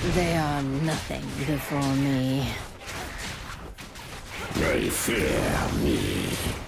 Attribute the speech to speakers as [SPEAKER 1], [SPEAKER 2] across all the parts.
[SPEAKER 1] They are nothing before me.
[SPEAKER 2] They fear me.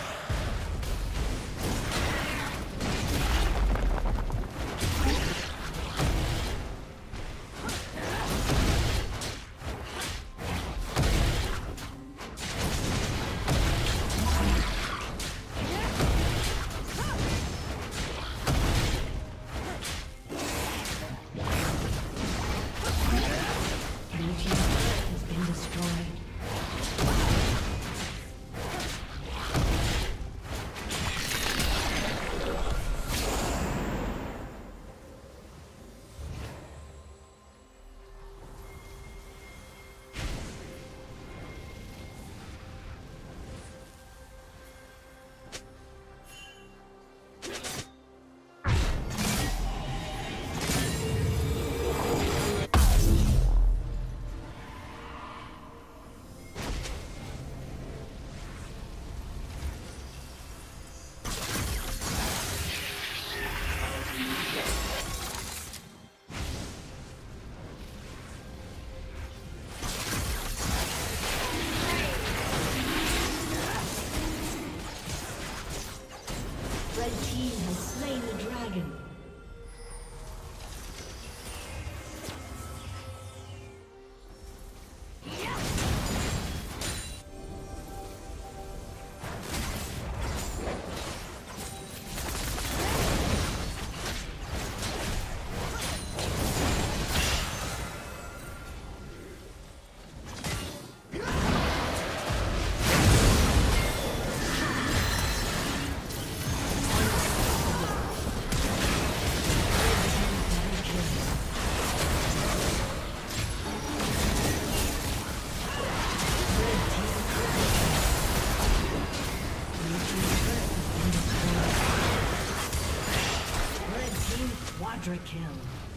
[SPEAKER 1] Quadra kill.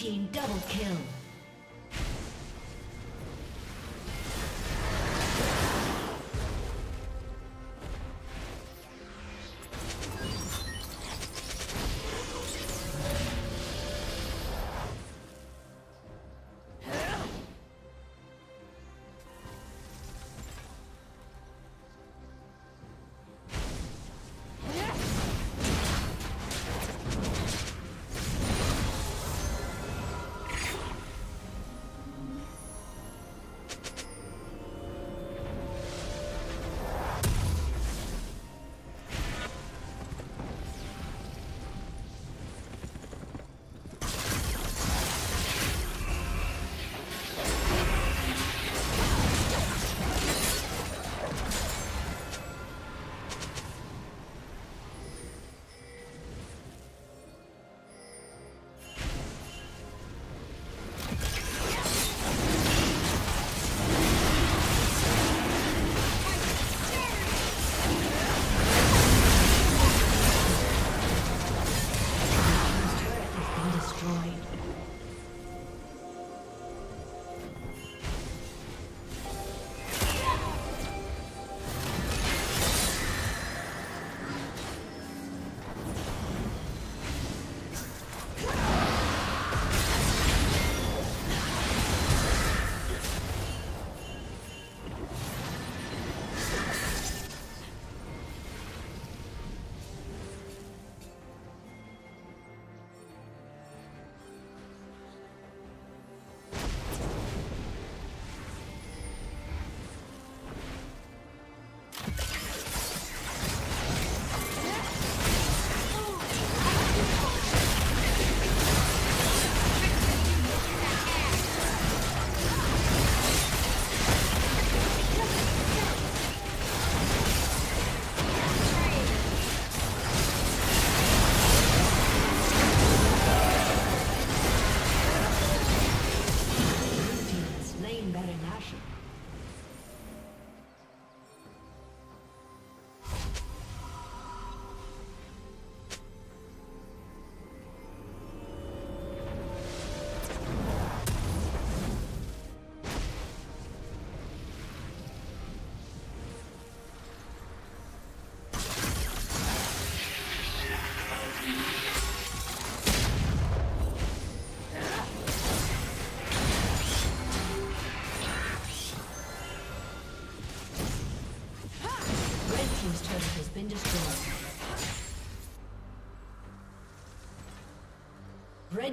[SPEAKER 1] Team double kill.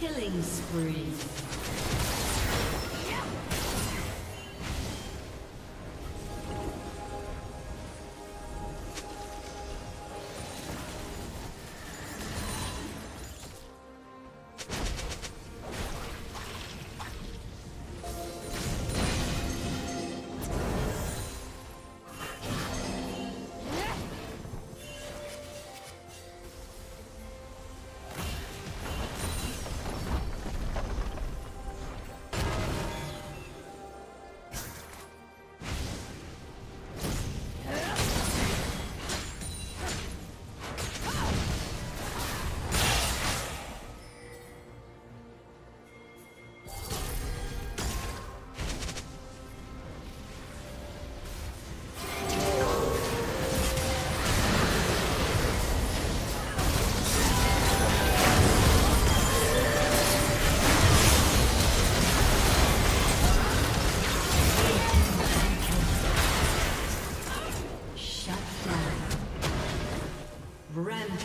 [SPEAKER 1] Killing spree.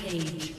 [SPEAKER 1] Rampage.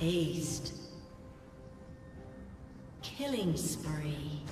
[SPEAKER 1] Aced. Killing spree.